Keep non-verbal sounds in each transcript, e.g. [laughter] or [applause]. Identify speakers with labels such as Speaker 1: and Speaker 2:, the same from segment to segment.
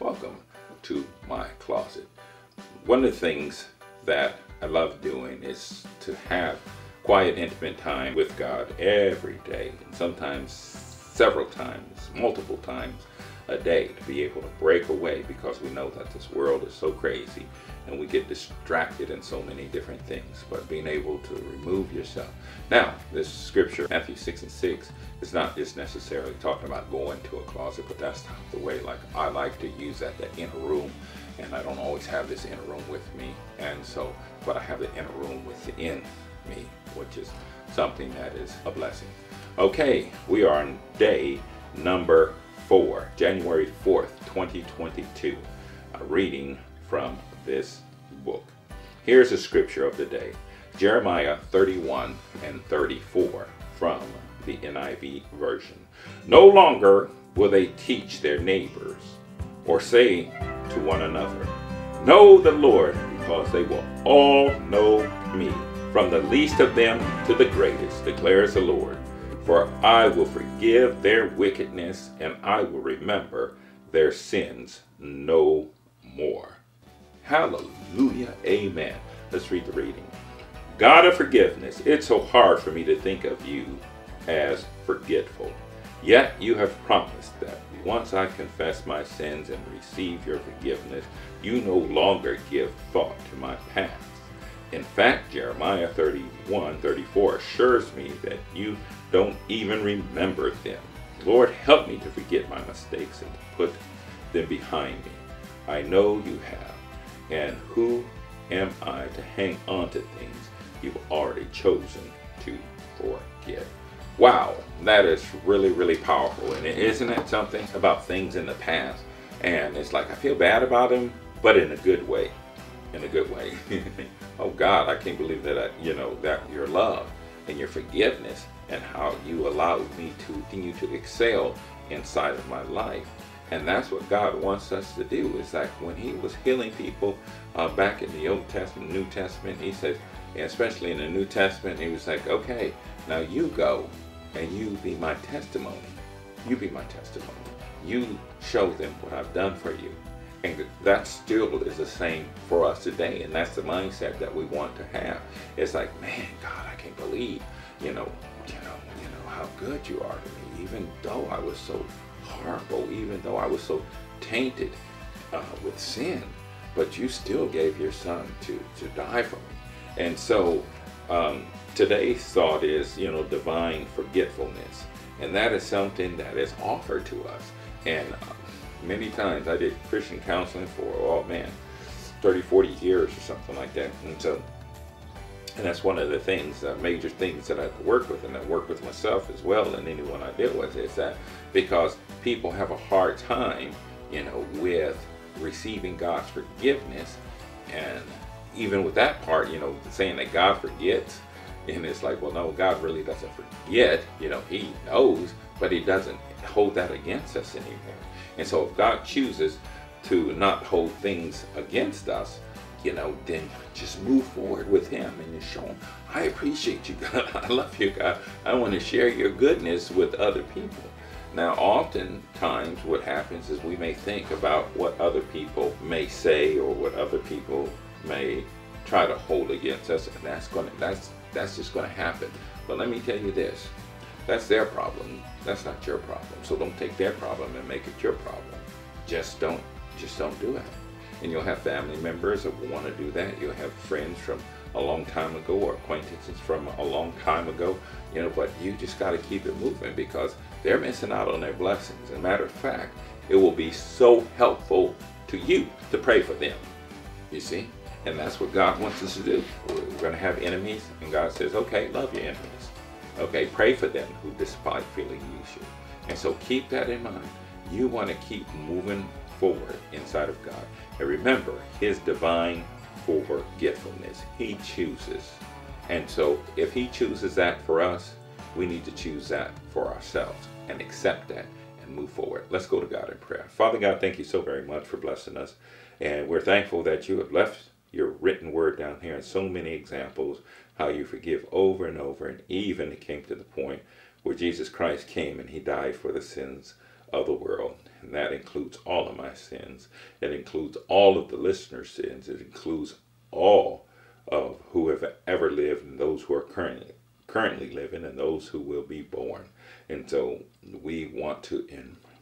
Speaker 1: welcome to my closet. One of the things that I love doing is to have quiet, intimate time with God every day, and sometimes several times, multiple times a day to be able to break away because we know that this world is so crazy and we get distracted in so many different things. But being able to remove yourself. Now, this scripture, Matthew 6 and 6, is not just necessarily talking about going to a closet, but that's the way like I like to use that, the inner room. And I don't always have this inner room with me. And so, but I have the inner room within me, which is something that is a blessing. Okay, we are on day number 4, January 4th, 2022. A reading from this book. Here's a scripture of the day Jeremiah 31 and 34 from the NIV version. No longer will they teach their neighbors or say to one another, Know the Lord, because they will all know me, from the least of them to the greatest, declares the Lord. For I will forgive their wickedness, and I will remember their sins no more. Hallelujah. Amen. Let's read the reading. God of forgiveness, it's so hard for me to think of you as forgetful. Yet you have promised that once I confess my sins and receive your forgiveness, you no longer give thought to my past. In fact, Jeremiah 31 34 assures me that you don't even remember them. Lord, help me to forget my mistakes and to put them behind me. I know you have. And who am I to hang on to things you've already chosen to forget? Wow, that is really, really powerful. And isn't it something about things in the past? And it's like I feel bad about them, but in a good way. In a good way. [laughs] oh God, I can't believe that I, you know that your love and your forgiveness and how you allowed me to continue to excel inside of my life. And that's what God wants us to do. Is like when He was healing people uh, back in the Old Testament, New Testament, He says, especially in the New Testament, He was like, okay, now you go and you be my testimony. You be my testimony. You show them what I've done for you. And that still is the same for us today. And that's the mindset that we want to have. It's like, man, God, I can't believe, you know, you know, you know how good you are to me, even though I was so horrible, even though I was so tainted uh, with sin. But you still gave your son to, to die for me. And so um, today's thought is, you know, divine forgetfulness. And that is something that is offered to us. And many times I did Christian counseling for, oh man, 30, 40 years or something like that. And so, and that's one of the things, uh, major things that i've work with, and I work with myself as well, and anyone I deal with, is that because people have a hard time, you know, with receiving God's forgiveness, and even with that part, you know, saying that God forgets, and it's like, well, no, God really doesn't forget. You know, He knows, but He doesn't hold that against us anymore. And so, if God chooses to not hold things against us, you know, then just move forward with Him and just show Him, I appreciate you, [laughs] God. I love you, God. I want to share your goodness with other people. Now, oftentimes, what happens is we may think about what other people may say or what other people may try to hold against us, and that's going to that's that's just going to happen. But let me tell you this that's their problem. That's not your problem. So don't take their problem and make it your problem. Just don't just don't do it. And you'll have family members that want to do that. You'll have friends from a long time ago or acquaintances from a long time ago, you know, but you just got to keep it moving because they're missing out on their blessings. As a matter of fact, it will be so helpful to you to pray for them. You see? And that's what God wants us to do. We're going to have enemies, and God says, okay, love your enemies. Okay, pray for them who despitefully use you. And so keep that in mind. You want to keep moving forward inside of God. And remember, His divine forgetfulness. He chooses. And so if He chooses that for us, we need to choose that for ourselves and accept that and move forward. Let's go to God in prayer. Father God, thank you so very much for blessing us. And we're thankful that you have left your written word down here and so many examples how you forgive over and over and even it came to the point where Jesus Christ came and he died for the sins of the world. And that includes all of my sins. It includes all of the listeners' sins. It includes all of who have ever lived and those who are currently currently living and those who will be born. And so we want to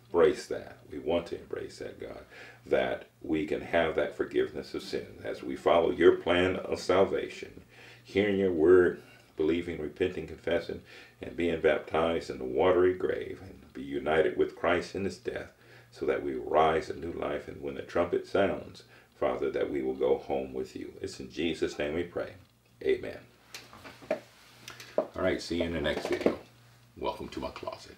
Speaker 1: embrace that. We want to embrace that, God, that we can have that forgiveness of sin as we follow your plan of salvation, hearing your word, believing, repenting, confessing, and being baptized in the watery grave and be united with Christ in his death so that we rise a new life. And when the trumpet sounds, Father, that we will go home with you. It's in Jesus' name we pray. Amen. All right, see you in the next video. Welcome to my closet.